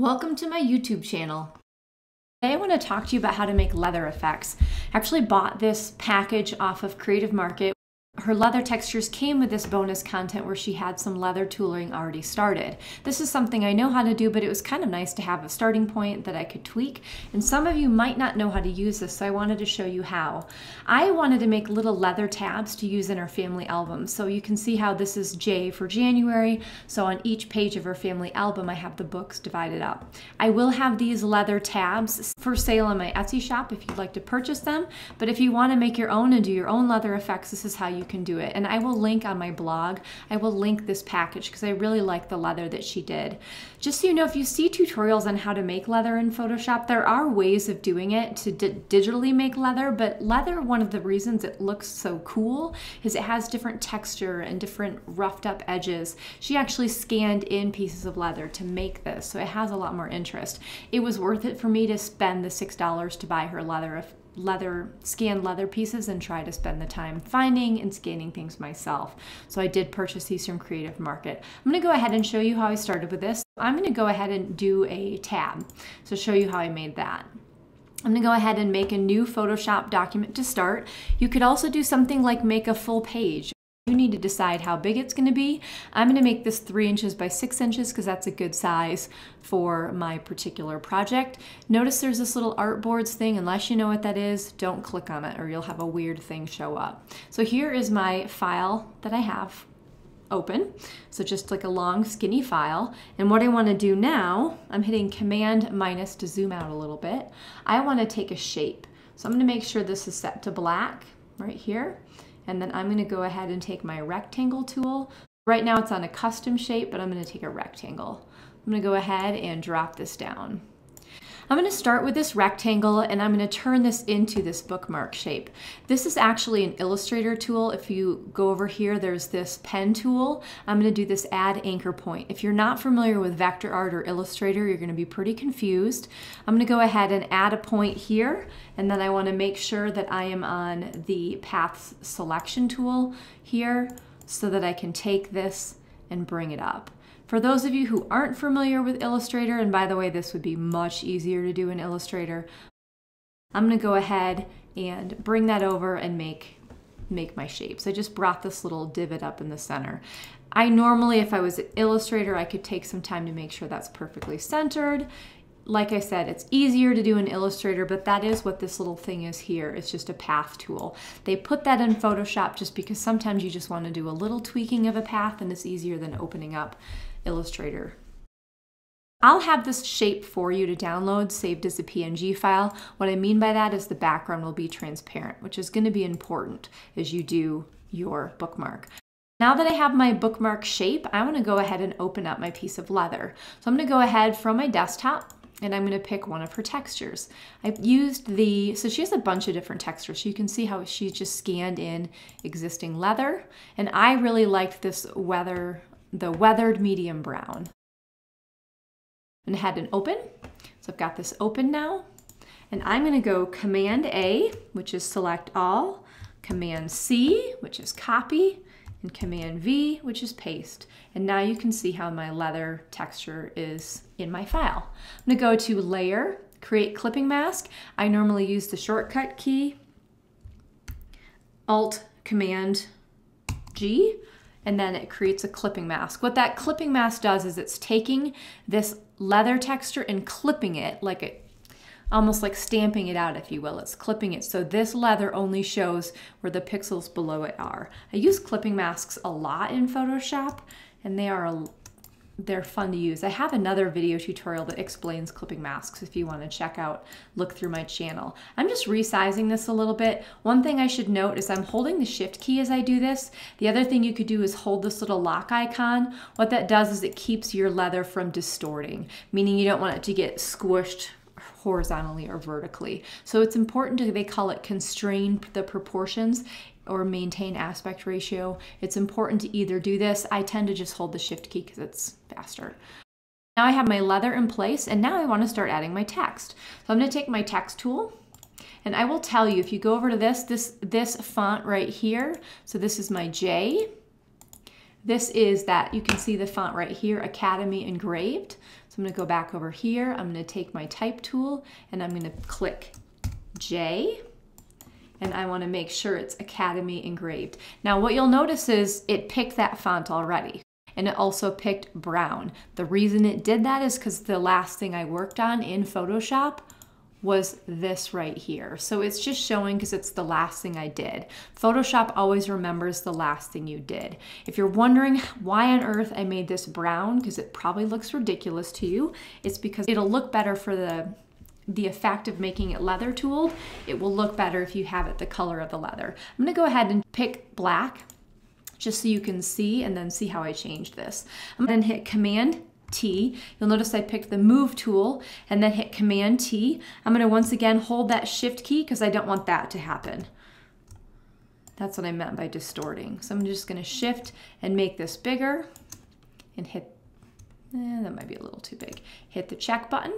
Welcome to my YouTube channel. Today I want to talk to you about how to make leather effects. I actually bought this package off of Creative Market her leather textures came with this bonus content where she had some leather tooling already started. This is something I know how to do, but it was kind of nice to have a starting point that I could tweak. And some of you might not know how to use this, so I wanted to show you how. I wanted to make little leather tabs to use in our family album. So you can see how this is J for January. So on each page of our family album, I have the books divided up. I will have these leather tabs for sale on my Etsy shop if you'd like to purchase them. But if you want to make your own and do your own leather effects, this is how you can do it. And I will link on my blog, I will link this package because I really like the leather that she did. Just so you know, if you see tutorials on how to make leather in Photoshop, there are ways of doing it to digitally make leather, but leather, one of the reasons it looks so cool is it has different texture and different roughed up edges. She actually scanned in pieces of leather to make this, so it has a lot more interest. It was worth it for me to spend the $6 to buy her leather leather, scan leather pieces and try to spend the time finding and scanning things myself. So I did purchase these from Creative Market. I'm gonna go ahead and show you how I started with this. I'm gonna go ahead and do a tab. So show you how I made that. I'm gonna go ahead and make a new Photoshop document to start. You could also do something like make a full page. You need to decide how big it's gonna be. I'm gonna make this three inches by six inches because that's a good size for my particular project. Notice there's this little artboards thing. Unless you know what that is, don't click on it or you'll have a weird thing show up. So here is my file that I have open. So just like a long skinny file. And what I wanna do now, I'm hitting command minus to zoom out a little bit. I wanna take a shape. So I'm gonna make sure this is set to black right here. And then I'm gonna go ahead and take my rectangle tool. Right now it's on a custom shape, but I'm gonna take a rectangle. I'm gonna go ahead and drop this down. I'm going to start with this rectangle and I'm going to turn this into this bookmark shape. This is actually an Illustrator tool. If you go over here, there's this pen tool. I'm going to do this add anchor point. If you're not familiar with vector art or Illustrator, you're going to be pretty confused. I'm going to go ahead and add a point here and then I want to make sure that I am on the path selection tool here so that I can take this and bring it up. For those of you who aren't familiar with Illustrator, and by the way, this would be much easier to do in Illustrator, I'm gonna go ahead and bring that over and make make my shapes. I just brought this little divot up in the center. I normally, if I was an Illustrator, I could take some time to make sure that's perfectly centered. Like I said, it's easier to do in Illustrator, but that is what this little thing is here. It's just a path tool. They put that in Photoshop just because sometimes you just want to do a little tweaking of a path and it's easier than opening up Illustrator. I'll have this shape for you to download saved as a PNG file. What I mean by that is the background will be transparent, which is going to be important as you do your bookmark. Now that I have my bookmark shape, I want to go ahead and open up my piece of leather. So I'm going to go ahead from my desktop and I'm going to pick one of her textures. I've used the, so she has a bunch of different textures. So you can see how she's just scanned in existing leather. And I really liked this weather the weathered medium brown. And I had an open. So I've got this open now. And I'm gonna go Command A, which is select all, Command C, which is copy, and Command V, which is paste. And now you can see how my leather texture is in my file. I'm gonna go to Layer, Create Clipping Mask. I normally use the shortcut key, Alt Command G, and then it creates a clipping mask. What that clipping mask does is it's taking this leather texture and clipping it like it almost like stamping it out, if you will. It's clipping it. So this leather only shows where the pixels below it are. I use clipping masks a lot in Photoshop and they are they're fun to use. I have another video tutorial that explains clipping masks if you want to check out, look through my channel. I'm just resizing this a little bit. One thing I should note is I'm holding the shift key as I do this. The other thing you could do is hold this little lock icon. What that does is it keeps your leather from distorting, meaning you don't want it to get squished horizontally or vertically. So it's important to, they call it constrain the proportions or maintain aspect ratio. It's important to either do this. I tend to just hold the shift key because it's faster. Now I have my leather in place and now I want to start adding my text. So I'm going to take my text tool and I will tell you if you go over to this, this, this font right here, so this is my J, This is that, you can see the font right here, Academy Engraved. So I'm gonna go back over here, I'm gonna take my type tool and I'm gonna click J and I wanna make sure it's Academy Engraved. Now what you'll notice is it picked that font already and it also picked brown. The reason it did that is because the last thing I worked on in Photoshop was this right here. So it's just showing because it's the last thing I did. Photoshop always remembers the last thing you did. If you're wondering why on earth I made this brown, because it probably looks ridiculous to you, it's because it'll look better for the the effect of making it leather tooled. It will look better if you have it the color of the leather. I'm gonna go ahead and pick black just so you can see and then see how I changed this. I'm gonna hit Command T. You'll notice I picked the move tool and then hit Command T. I'm gonna once again hold that shift key because I don't want that to happen. That's what I meant by distorting. So I'm just gonna shift and make this bigger and hit, eh, that might be a little too big. Hit the check button.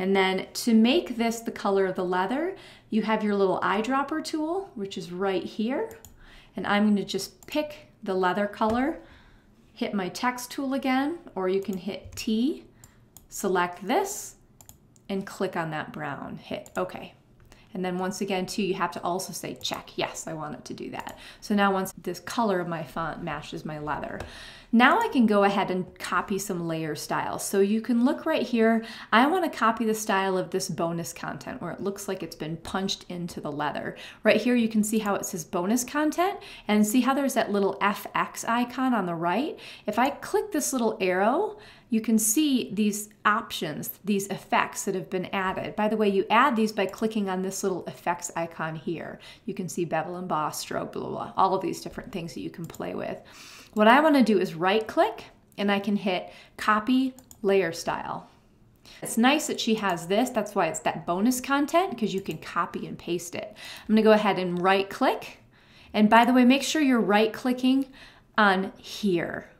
And then to make this the color of the leather, you have your little eyedropper tool, which is right here. And I'm gonna just pick the leather color hit my text tool again, or you can hit T, select this, and click on that brown, hit OK. And then once again, too, you have to also say check. Yes, I want it to do that. So now once this color of my font matches my leather, now I can go ahead and copy some layer styles. So you can look right here. I want to copy the style of this bonus content where it looks like it's been punched into the leather. Right here, you can see how it says bonus content and see how there's that little FX icon on the right. If I click this little arrow, you can see these options, these effects that have been added. By the way, you add these by clicking on this little effects icon here. You can see bevel, emboss, stroke, blah, blah, blah, all of these different things that you can play with. What I wanna do is right click and I can hit copy layer style. It's nice that she has this. That's why it's that bonus content because you can copy and paste it. I'm gonna go ahead and right click. And by the way, make sure you're right clicking on here.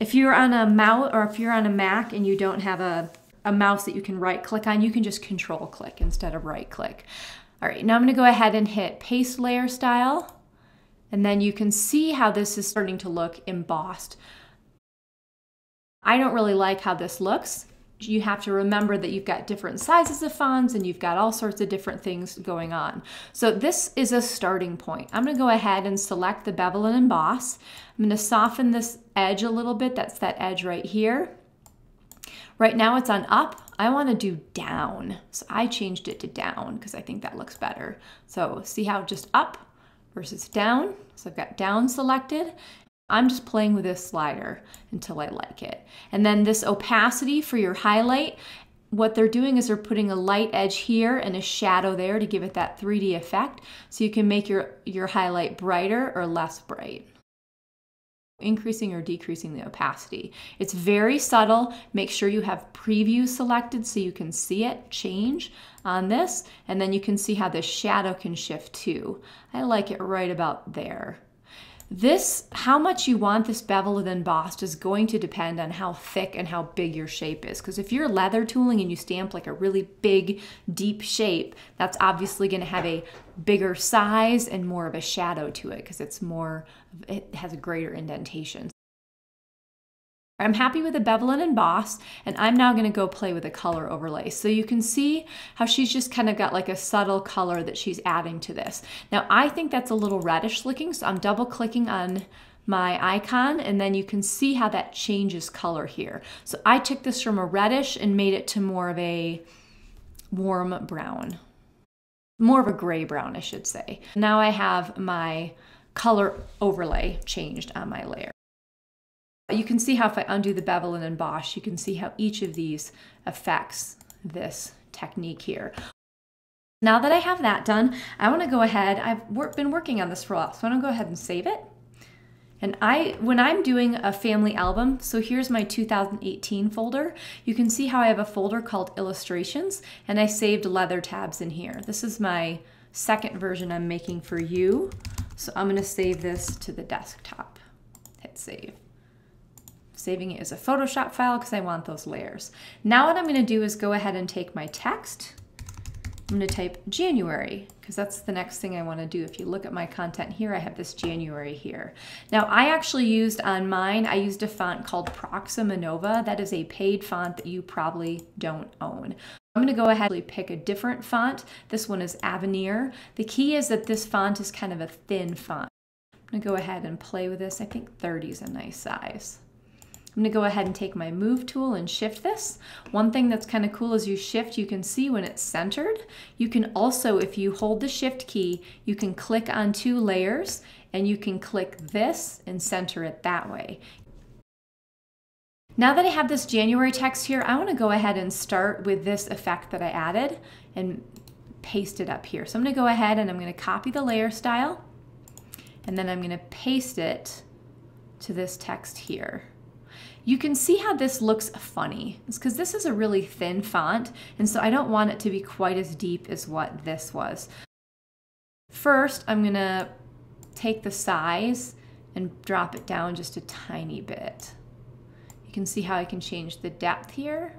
If you're on a mouse or if you're on a Mac and you don't have a, a mouse that you can right click on, you can just control click instead of right click. All right, now I'm gonna go ahead and hit paste layer style. And then you can see how this is starting to look embossed. I don't really like how this looks. You have to remember that you've got different sizes of fonts and you've got all sorts of different things going on. So this is a starting point. I'm gonna go ahead and select the bevel and emboss. I'm gonna soften this edge a little bit. That's that edge right here. Right now it's on up. I wanna do down. So I changed it to down because I think that looks better. So see how just up versus down. So I've got down selected. I'm just playing with this slider until I like it. And then this opacity for your highlight, what they're doing is they're putting a light edge here and a shadow there to give it that 3D effect. So you can make your, your highlight brighter or less bright increasing or decreasing the opacity. It's very subtle. Make sure you have preview selected so you can see it change on this. And then you can see how the shadow can shift too. I like it right about there. This, how much you want this beveled and embossed is going to depend on how thick and how big your shape is. Because if you're leather tooling and you stamp like a really big, deep shape, that's obviously going to have a bigger size and more of a shadow to it because it's more, it has a greater indentation. I'm happy with the bevel and emboss, and I'm now gonna go play with the color overlay. So you can see how she's just kind of got like a subtle color that she's adding to this. Now I think that's a little reddish looking, so I'm double clicking on my icon and then you can see how that changes color here. So I took this from a reddish and made it to more of a warm brown. More of a gray brown, I should say. Now I have my color overlay changed on my layer. You can see how if I undo the bevel and emboss, you can see how each of these affects this technique here. Now that I have that done, I wanna go ahead, I've been working on this for a while, so I'm gonna go ahead and save it. And I, when I'm doing a family album, so here's my 2018 folder, you can see how I have a folder called illustrations and I saved leather tabs in here. This is my second version I'm making for you. So I'm gonna save this to the desktop. Hit save saving it as a Photoshop file because I want those layers. Now what I'm gonna do is go ahead and take my text I'm going to type January because that's the next thing I want to do. If you look at my content here, I have this January here. Now I actually used on mine, I used a font called Proxima Nova. That is a paid font that you probably don't own. I'm going to go ahead and pick a different font. This one is Avenir. The key is that this font is kind of a thin font. I'm going to go ahead and play with this. I think 30 is a nice size. I'm gonna go ahead and take my move tool and shift this. One thing that's kind of cool is you shift, you can see when it's centered. You can also, if you hold the shift key, you can click on two layers and you can click this and center it that way. Now that I have this January text here, I wanna go ahead and start with this effect that I added and paste it up here. So I'm gonna go ahead and I'm gonna copy the layer style and then I'm gonna paste it to this text here. You can see how this looks funny. It's because this is a really thin font, and so I don't want it to be quite as deep as what this was. First, I'm gonna take the size and drop it down just a tiny bit. You can see how I can change the depth here.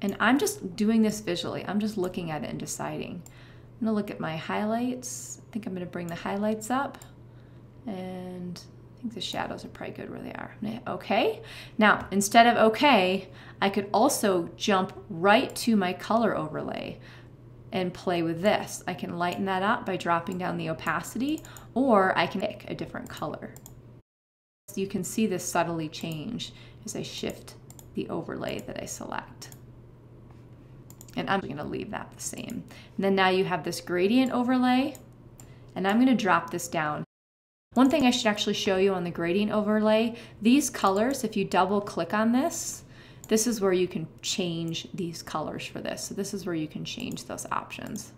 And I'm just doing this visually. I'm just looking at it and deciding. I'm gonna look at my highlights. I think I'm gonna bring the highlights up and I think the shadows are probably good where they are. Okay. Now, instead of okay, I could also jump right to my color overlay and play with this. I can lighten that up by dropping down the opacity, or I can pick a different color. So you can see this subtly change as I shift the overlay that I select. And I'm gonna leave that the same. And then now you have this gradient overlay, and I'm gonna drop this down one thing I should actually show you on the gradient overlay, these colors, if you double click on this, this is where you can change these colors for this. So this is where you can change those options.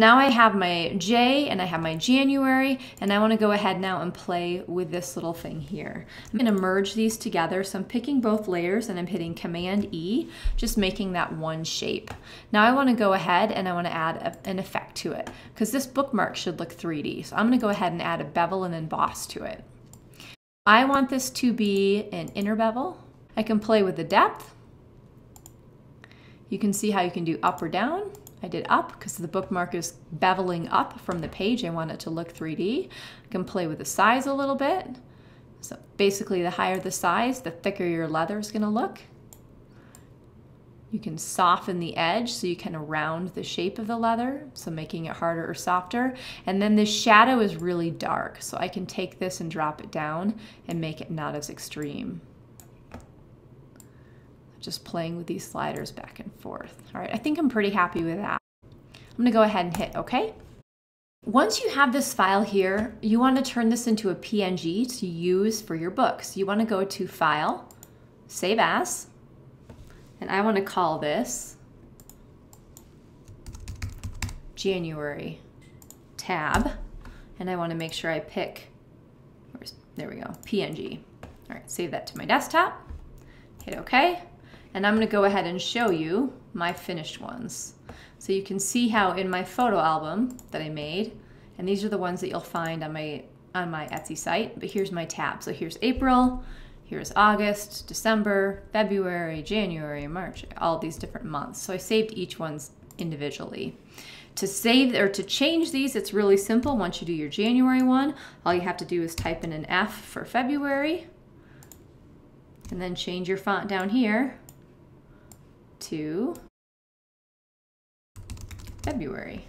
Now I have my J and I have my January and I want to go ahead now and play with this little thing here. I'm going to merge these together. So I'm picking both layers and I'm hitting Command E, just making that one shape. Now I want to go ahead and I want to add a, an effect to it because this bookmark should look 3D. So I'm going to go ahead and add a bevel and emboss to it. I want this to be an inner bevel. I can play with the depth. You can see how you can do up or down. I did up because the bookmark is beveling up from the page. I want it to look 3D. I can play with the size a little bit. So basically the higher the size, the thicker your leather is gonna look. You can soften the edge so you can round the shape of the leather, so making it harder or softer. And then the shadow is really dark, so I can take this and drop it down and make it not as extreme just playing with these sliders back and forth. All right, I think I'm pretty happy with that. I'm gonna go ahead and hit okay. Once you have this file here, you wanna turn this into a PNG to use for your books. You wanna go to File, Save As, and I wanna call this January tab, and I wanna make sure I pick, there we go, PNG. All right, save that to my desktop, hit okay. And I'm gonna go ahead and show you my finished ones. So you can see how in my photo album that I made, and these are the ones that you'll find on my, on my Etsy site, but here's my tab. So here's April, here's August, December, February, January, March, all these different months. So I saved each one's individually. To save or to change these, it's really simple. Once you do your January one, all you have to do is type in an F for February, and then change your font down here to February.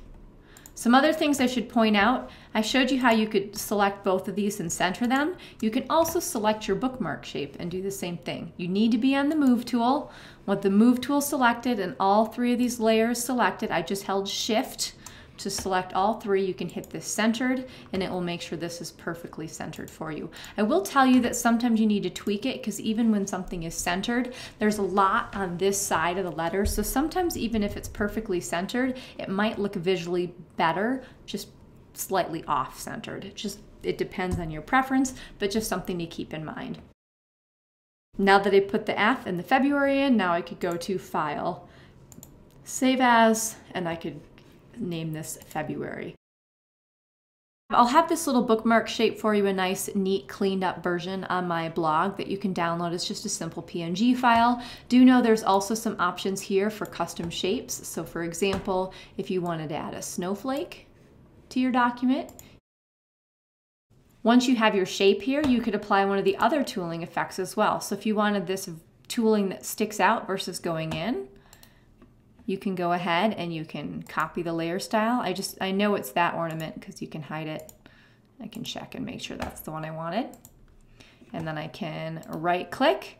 Some other things I should point out, I showed you how you could select both of these and center them. You can also select your bookmark shape and do the same thing. You need to be on the Move tool. With the Move tool selected and all three of these layers selected, I just held Shift to select all three, you can hit this centered and it will make sure this is perfectly centered for you. I will tell you that sometimes you need to tweak it because even when something is centered, there's a lot on this side of the letter. So sometimes even if it's perfectly centered, it might look visually better, just slightly off centered. It just, it depends on your preference, but just something to keep in mind. Now that I put the F and the February in, now I could go to File, Save As, and I could name this February. I'll have this little bookmark shape for you, a nice, neat, cleaned up version on my blog that you can download. It's just a simple PNG file. Do know there's also some options here for custom shapes. So for example, if you wanted to add a snowflake to your document, once you have your shape here, you could apply one of the other tooling effects as well. So if you wanted this tooling that sticks out versus going in, you can go ahead and you can copy the layer style. I just, I know it's that ornament because you can hide it. I can check and make sure that's the one I wanted. And then I can right click.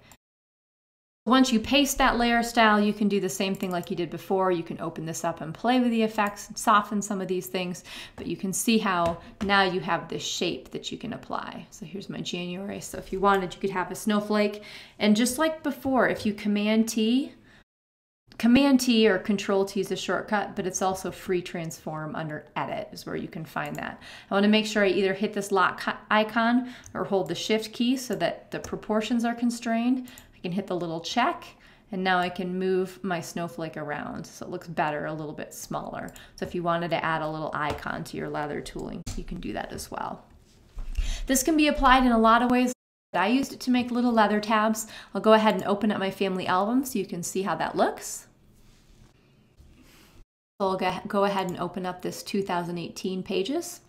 Once you paste that layer style, you can do the same thing like you did before. You can open this up and play with the effects, soften some of these things, but you can see how now you have this shape that you can apply. So here's my January. So if you wanted, you could have a snowflake. And just like before, if you Command T, Command T or Control T is a shortcut, but it's also free transform under Edit is where you can find that. I want to make sure I either hit this lock icon or hold the Shift key so that the proportions are constrained. I can hit the little check and now I can move my snowflake around so it looks better, a little bit smaller. So if you wanted to add a little icon to your leather tooling, you can do that as well. This can be applied in a lot of ways. I used it to make little leather tabs. I'll go ahead and open up my family album so you can see how that looks. I'll go ahead and open up this 2018 pages.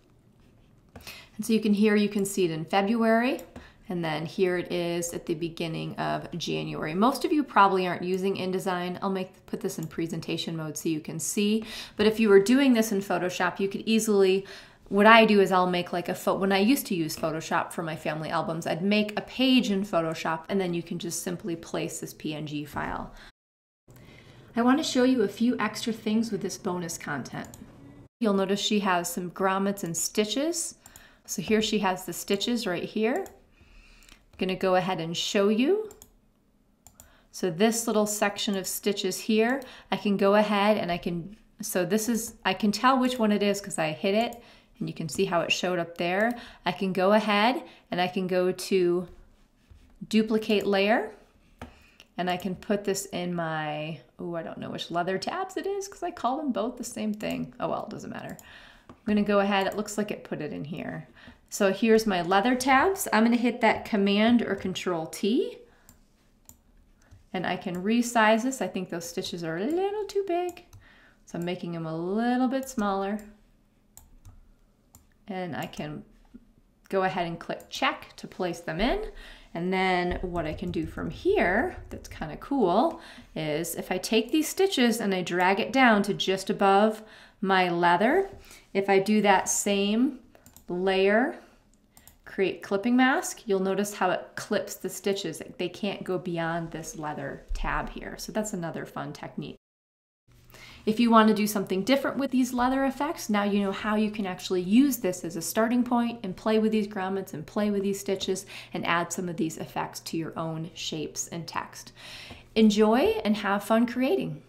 And so you can here, you can see it in February, and then here it is at the beginning of January. Most of you probably aren't using InDesign. I'll make put this in presentation mode so you can see. But if you were doing this in Photoshop, you could easily what I do is I'll make like a photo. When I used to use Photoshop for my family albums, I'd make a page in Photoshop and then you can just simply place this PNG file. I want to show you a few extra things with this bonus content. You'll notice she has some grommets and stitches. So here she has the stitches right here. I'm going to go ahead and show you. So this little section of stitches here, I can go ahead and I can, so this is, I can tell which one it is because I hit it and you can see how it showed up there. I can go ahead and I can go to duplicate layer and I can put this in my, oh, I don't know which leather tabs it is because I call them both the same thing. Oh, well, it doesn't matter. I'm gonna go ahead, it looks like it put it in here. So here's my leather tabs. I'm gonna hit that Command or Control T and I can resize this. I think those stitches are a little too big. So I'm making them a little bit smaller. And I can go ahead and click check to place them in. And then what I can do from here, that's kind of cool, is if I take these stitches and I drag it down to just above my leather, if I do that same layer, create clipping mask, you'll notice how it clips the stitches. They can't go beyond this leather tab here. So that's another fun technique. If you want to do something different with these leather effects, now you know how you can actually use this as a starting point and play with these grommets and play with these stitches and add some of these effects to your own shapes and text. Enjoy and have fun creating.